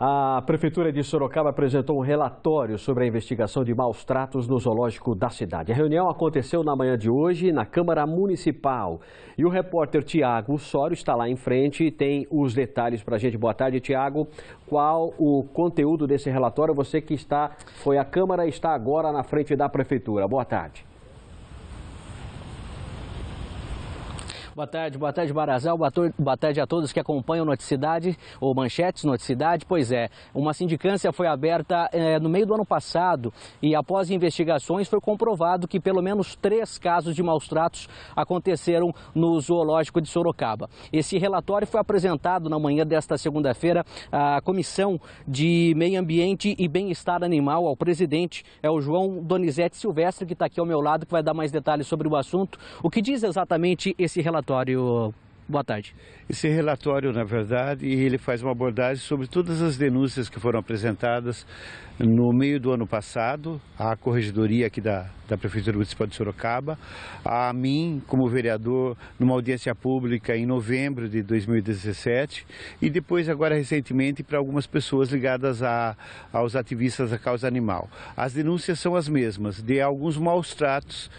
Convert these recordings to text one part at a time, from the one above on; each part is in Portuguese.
A Prefeitura de Sorocaba apresentou um relatório sobre a investigação de maus tratos no zoológico da cidade. A reunião aconteceu na manhã de hoje na Câmara Municipal. E o repórter Tiago Sório está lá em frente e tem os detalhes para a gente. Boa tarde, Tiago. Qual o conteúdo desse relatório? Você que está, foi à Câmara e está agora na frente da Prefeitura. Boa tarde. Boa tarde, boa tarde, Barazal. Boa tarde a todos que acompanham Noticidade ou Manchetes Noticidade. Pois é, uma sindicância foi aberta é, no meio do ano passado e após investigações foi comprovado que pelo menos três casos de maus tratos aconteceram no zoológico de Sorocaba. Esse relatório foi apresentado na manhã desta segunda-feira à Comissão de Meio Ambiente e Bem-Estar Animal, ao presidente, é o João Donizete Silvestre, que está aqui ao meu lado, que vai dar mais detalhes sobre o assunto. O que diz exatamente esse relatório? Relatório. Boa tarde. Esse relatório, na verdade, ele faz uma abordagem sobre todas as denúncias que foram apresentadas no meio do ano passado à corregedoria aqui da, da Prefeitura Municipal de Sorocaba, a mim como vereador numa audiência pública em novembro de 2017 e depois agora recentemente para algumas pessoas ligadas a, aos ativistas da causa animal. As denúncias são as mesmas, de alguns maus tratos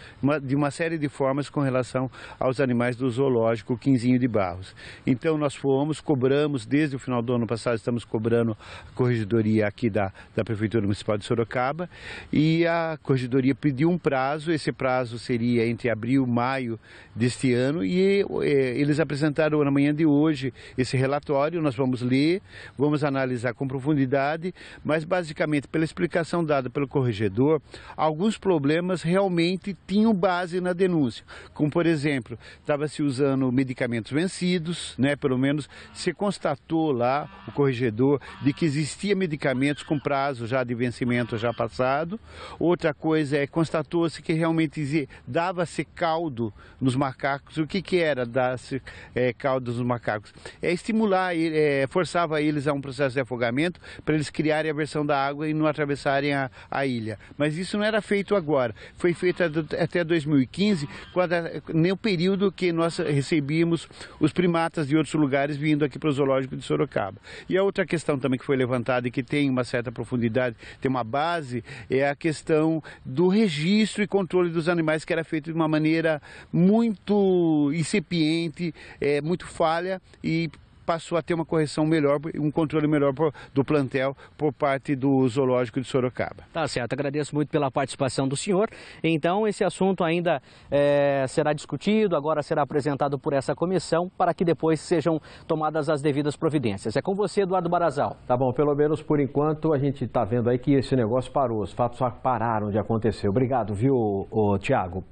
de uma série de formas com relação aos animais do zoológico Quinzinho de Barros. Então nós fomos, cobramos, desde o final do ano passado estamos cobrando a corregedoria aqui da, da Prefeitura Municipal de Sorocaba. E a Corregedoria pediu um prazo, esse prazo seria entre abril e maio deste ano. E é, eles apresentaram na manhã de hoje esse relatório, nós vamos ler, vamos analisar com profundidade, mas basicamente pela explicação dada pelo corregedor, alguns problemas realmente tinham base na denúncia, como por exemplo, estava se usando medicamentos vencidos, né, pelo menos se constatou lá o corregedor de que existia medicamentos com prazo já de vencimento já passado. Outra coisa é, constatou-se que realmente dava-se caldo nos macacos. O que, que era dar-se é, caldo nos macacos? É estimular, é, forçava eles a um processo de afogamento para eles criarem a versão da água e não atravessarem a, a ilha. Mas isso não era feito agora. Foi feito até 2015, quando, nem o período que nós recebíamos os primatas de outros lugares vindo aqui para o zoológico de Sorocaba. E a outra questão também que foi levantada e que tem uma certa profundidade tem uma base, é a questão do registro e controle dos animais, que era feito de uma maneira muito incipiente, é, muito falha e passou a ter uma correção melhor, um controle melhor do plantel por parte do Zoológico de Sorocaba. Tá certo, agradeço muito pela participação do senhor. Então, esse assunto ainda é, será discutido, agora será apresentado por essa comissão para que depois sejam tomadas as devidas providências. É com você, Eduardo Barazal. Tá bom, pelo menos por enquanto a gente está vendo aí que esse negócio parou, os fatos pararam de acontecer. Obrigado, viu, Tiago?